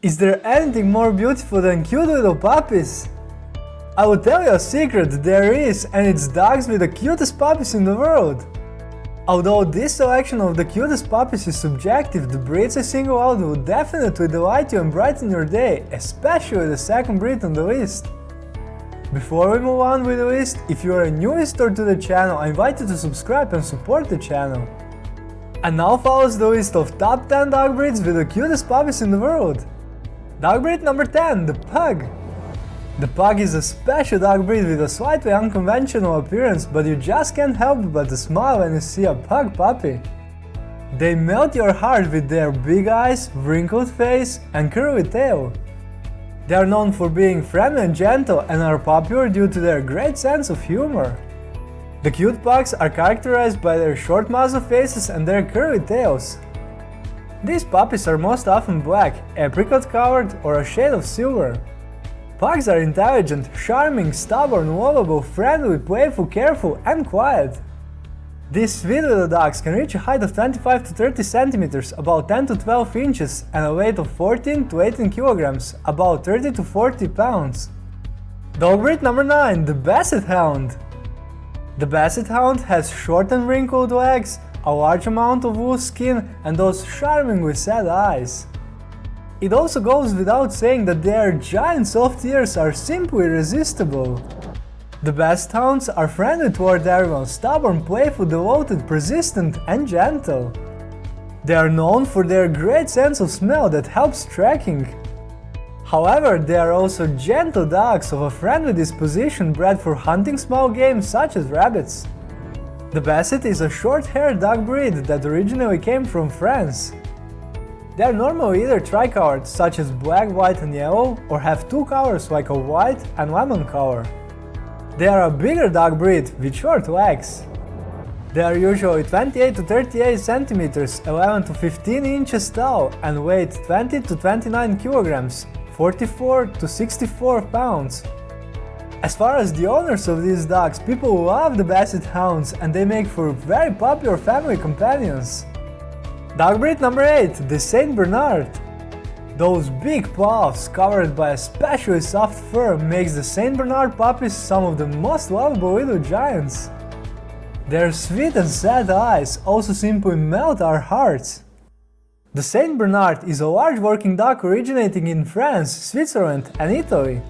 Is there anything more beautiful than cute little puppies? I will tell you a secret, there is, and it's dogs with the cutest puppies in the world. Although this selection of the cutest puppies is subjective, the breeds I single out will definitely delight you and brighten your day, especially the second breed on the list. Before we move on with the list, if you are a new visitor to the channel, I invite you to subscribe and support the channel. And now follows the list of top 10 dog breeds with the cutest puppies in the world. Dog breed number 10, the Pug. The Pug is a special dog breed with a slightly unconventional appearance, but you just can't help but smile when you see a Pug puppy. They melt your heart with their big eyes, wrinkled face, and curly tail. They are known for being friendly and gentle and are popular due to their great sense of humor. The cute pugs are characterized by their short muzzle faces and their curly tails. These puppies are most often black, apricot colored or a shade of silver. Pugs are intelligent, charming, stubborn, lovable, friendly, playful, careful and quiet. These sweet little dogs can reach a height of 25 to 30 centimeters, about 10 to 12 inches, and a weight of 14 to 18 kilograms, about 30 to 40 pounds. Dog breed number 9, the Basset Hound. The Basset Hound has short and wrinkled legs, a large amount of loose skin and those charmingly sad eyes. It also goes without saying that their giant soft ears are simply irresistible. The Basset Hounds are friendly toward everyone, stubborn, playful, devoted, persistent and gentle. They are known for their great sense of smell that helps tracking. However, they are also gentle dogs of a friendly disposition bred for hunting small game such as rabbits. The Basset is a short-haired dog breed that originally came from France. They are normally either tricolored, such as black, white and yellow, or have two colors like a white and lemon color. They are a bigger dog breed with short legs. They are usually 28 to 38 centimeters, 11 to 15 inches tall and weigh 20 to 29 kilograms, 44 to 64 pounds. As far as the owners of these dogs, people love the Basset Hounds and they make for very popular family companions. Dog breed number 8, the Saint Bernard. Those big paws covered by a especially soft fur makes the Saint Bernard puppies some of the most lovable little giants. Their sweet and sad eyes also simply melt our hearts. The Saint Bernard is a large working dog originating in France, Switzerland and Italy.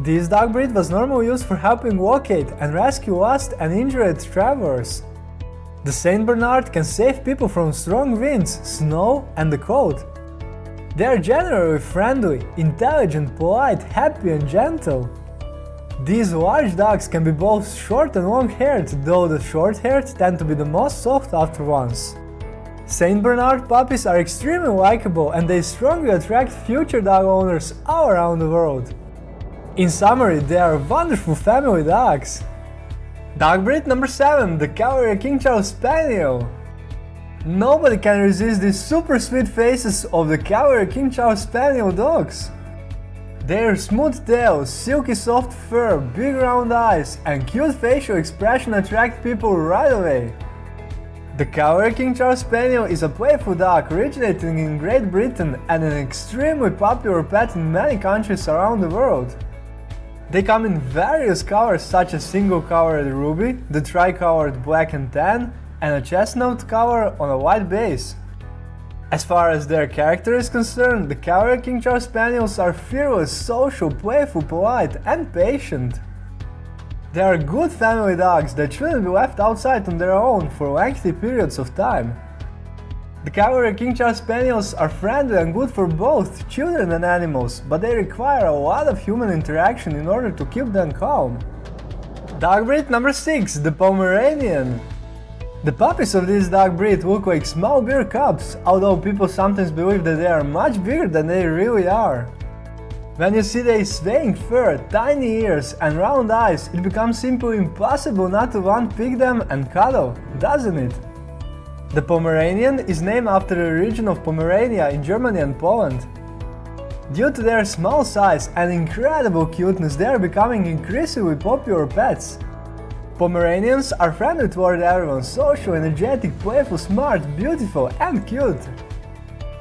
This dog breed was normally used for helping locate and rescue lost and injured travelers. The Saint Bernard can save people from strong winds, snow and the cold. They are generally friendly, intelligent, polite, happy and gentle. These large dogs can be both short and long-haired, though the short-haired tend to be the most sought-after ones. Saint Bernard puppies are extremely likable and they strongly attract future dog owners all around the world. In summary, they are wonderful family dogs. Dog breed number 7, the Cavalier King Charles Spaniel. Nobody can resist the super sweet faces of the Cavalier King Charles Spaniel dogs. Their smooth tail, silky soft fur, big round eyes and cute facial expression attract people right away. The Cavalier King Charles Spaniel is a playful dog originating in Great Britain and an extremely popular pet in many countries around the world. They come in various colors such as single-colored ruby, the tri-colored black and tan, and a chestnut color on a white base. As far as their character is concerned, the Cavalier King Charles Spaniels are fearless, social, playful, polite, and patient. They are good family dogs that shouldn't be left outside on their own for lengthy periods of time. The Cavalier King Charles Spaniels are friendly and good for both children and animals, but they require a lot of human interaction in order to keep them calm. Dog breed number 6, the Pomeranian. The puppies of this dog breed look like small beer cubs, although people sometimes believe that they are much bigger than they really are. When you see their swaying fur, tiny ears and round eyes, it becomes simply impossible not to want to pick them and cuddle, doesn't it? The Pomeranian is named after the region of Pomerania in Germany and Poland. Due to their small size and incredible cuteness, they are becoming increasingly popular pets. Pomeranians are friendly toward everyone, social, energetic, playful, smart, beautiful and cute.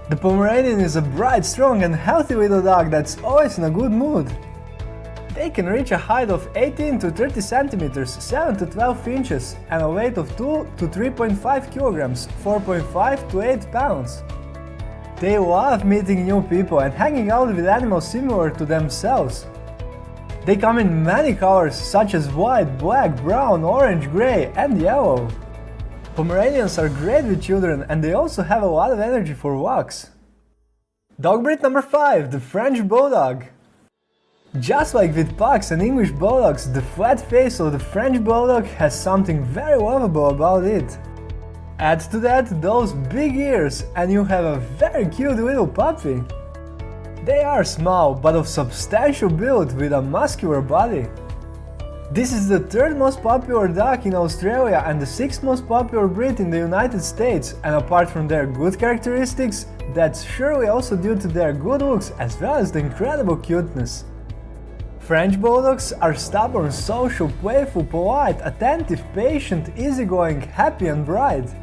The Pomeranian is a bright, strong and healthy little dog that's always in a good mood. They can reach a height of 18 to 30 centimeters, 7 to 12 inches, and a weight of 2 to 3.5 kilograms, 4.5 to 8 pounds. They love meeting new people and hanging out with animals similar to themselves. They come in many colors such as white, black, brown, orange, grey and yellow. Pomeranians are great with children and they also have a lot of energy for walks. Dog breed number 5, the French Bulldog. Just like with pugs and English bulldogs, the flat face of the French bulldog has something very lovable about it. Add to that those big ears and you have a very cute little puppy. They are small but of substantial build with a muscular body. This is the third most popular dog in Australia and the sixth most popular breed in the United States and apart from their good characteristics, that's surely also due to their good looks as well as the incredible cuteness. French Bulldogs are stubborn, social, playful, polite, attentive, patient, easygoing, happy and bright.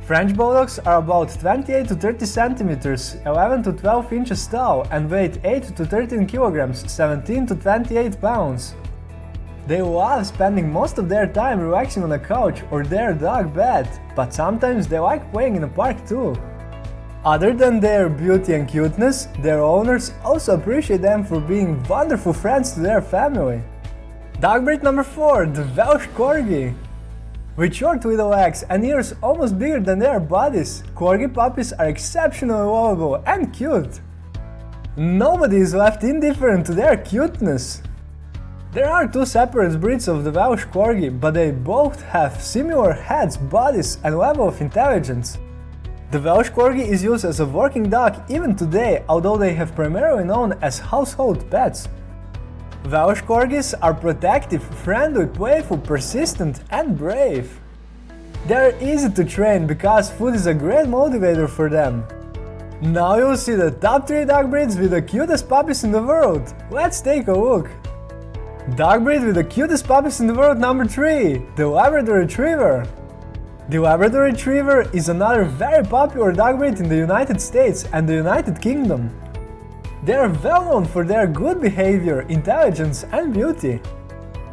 French Bulldogs are about 28 to 30 centimeters, 11 to 12 inches tall and weigh 8 to 13 kilograms, 17 to 28 pounds. They love spending most of their time relaxing on a couch or their dog bed, but sometimes they like playing in a park too. Other than their beauty and cuteness, their owners also appreciate them for being wonderful friends to their family. Dog breed number 4, the Welsh Corgi. With short little legs and ears almost bigger than their bodies, Corgi puppies are exceptionally lovable and cute. Nobody is left indifferent to their cuteness. There are two separate breeds of the Welsh Corgi, but they both have similar heads, bodies and level of intelligence. The Welsh Corgi is used as a working dog even today, although they have primarily known as household pets. Welsh Corgis are protective, friendly, playful, persistent and brave. They are easy to train because food is a great motivator for them. Now you'll see the top 3 dog breeds with the cutest puppies in the world. Let's take a look. Dog breed with the cutest puppies in the world number 3, the Labrador Retriever. The Labrador Retriever is another very popular dog breed in the United States and the United Kingdom. They are well known for their good behavior, intelligence and beauty.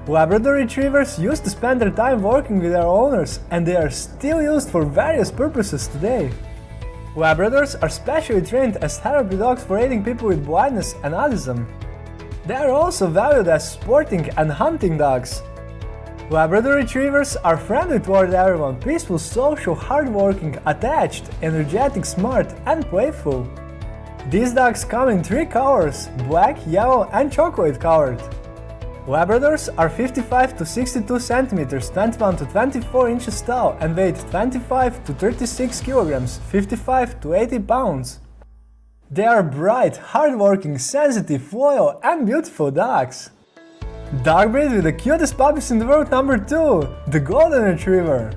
Labrador Retrievers used to spend their time working with their owners and they are still used for various purposes today. Labradors are specially trained as therapy dogs for aiding people with blindness and autism. They are also valued as sporting and hunting dogs. Labrador Retrievers are friendly toward everyone, peaceful, social, hardworking, attached, energetic, smart, and playful. These dogs come in three colors black, yellow, and chocolate colored. Labradors are 55 to 62 centimeters, 21 to 24 inches tall, and weigh 25 to 36 kilograms, 55 to 80 pounds. They are bright, hardworking, sensitive, loyal, and beautiful dogs. Dog breed with the cutest puppies in the world number 2, the Golden Retriever.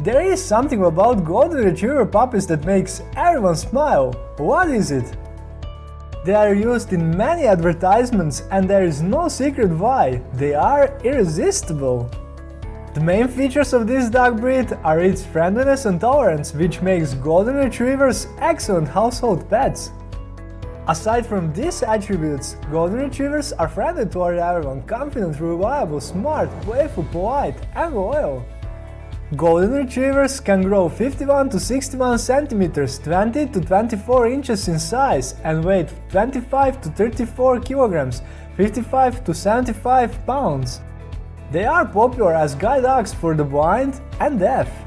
There is something about Golden Retriever puppies that makes everyone smile. What is it? They are used in many advertisements and there is no secret why. They are irresistible. The main features of this dog breed are its friendliness and tolerance, which makes Golden Retrievers excellent household pets. Aside from these attributes, Golden Retrievers are friendly toward everyone, confident, reliable, smart, playful, polite, and loyal. Golden Retrievers can grow 51 to 61 centimeters, 20 to 24 inches in size, and weigh 25 to 34 kilograms, 55 to 75 pounds. They are popular as guide dogs for the blind and deaf.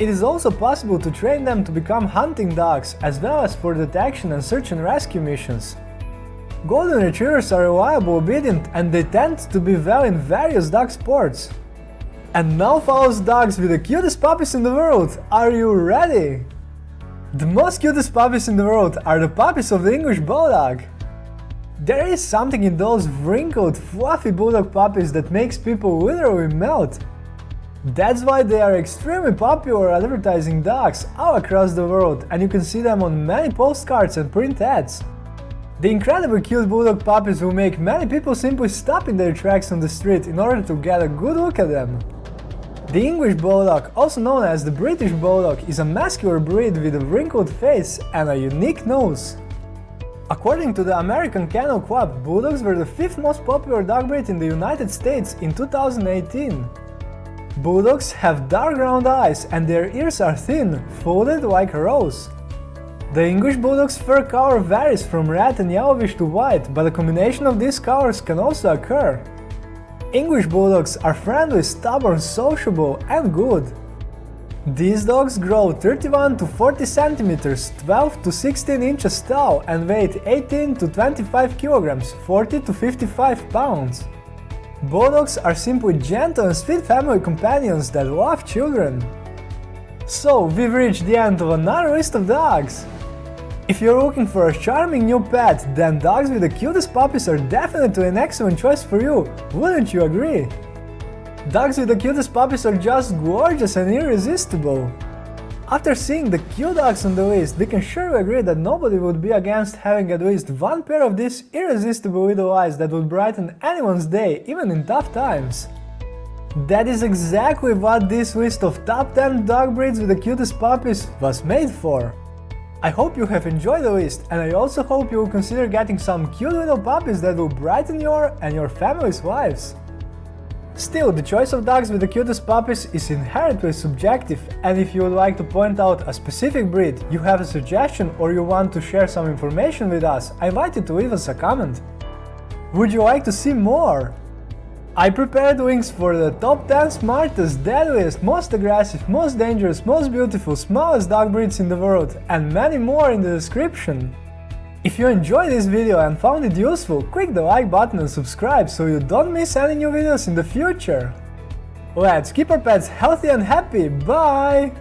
It is also possible to train them to become hunting dogs, as well as for detection and search and rescue missions. Golden Retrievers are reliable, obedient, and they tend to be well in various dog sports. And now follows dogs with the cutest puppies in the world. Are you ready? The most cutest puppies in the world are the puppies of the English Bulldog. There is something in those wrinkled, fluffy Bulldog puppies that makes people literally melt. That's why they are extremely popular advertising dogs all across the world and you can see them on many postcards and print ads. The incredibly cute bulldog puppies will make many people simply stop in their tracks on the street in order to get a good look at them. The English Bulldog, also known as the British Bulldog, is a muscular breed with a wrinkled face and a unique nose. According to the American Kennel Club, Bulldogs were the fifth most popular dog breed in the United States in 2018. Bulldogs have dark round eyes and their ears are thin, folded like a rose. The English Bulldog's fur color varies from red and yellowish to white, but a combination of these colors can also occur. English Bulldogs are friendly, stubborn, sociable and good. These dogs grow 31 to 40 centimeters, 12 to 16 inches tall and weigh 18 to 25 kilograms, 40 to 55 pounds. Bulldogs are simply gentle and sweet family companions that love children. So, we've reached the end of another list of dogs. If you're looking for a charming new pet, then dogs with the cutest puppies are definitely an excellent choice for you, wouldn't you agree? Dogs with the cutest puppies are just gorgeous and irresistible. After seeing the cute dogs on the list, we can surely agree that nobody would be against having at least one pair of these irresistible little eyes that would brighten anyone's day, even in tough times. That is exactly what this list of top 10 dog breeds with the cutest puppies was made for. I hope you have enjoyed the list and I also hope you will consider getting some cute little puppies that will brighten your and your family's lives. Still, the choice of dogs with the cutest puppies is inherently subjective and if you would like to point out a specific breed, you have a suggestion or you want to share some information with us, I invite you to leave us a comment. Would you like to see more? I prepared links for the top 10 smartest, deadliest, most aggressive, most dangerous, most beautiful, smallest dog breeds in the world, and many more in the description. If you enjoyed this video and found it useful, click the like button and subscribe so you don't miss any new videos in the future. Let's keep our pets healthy and happy, bye!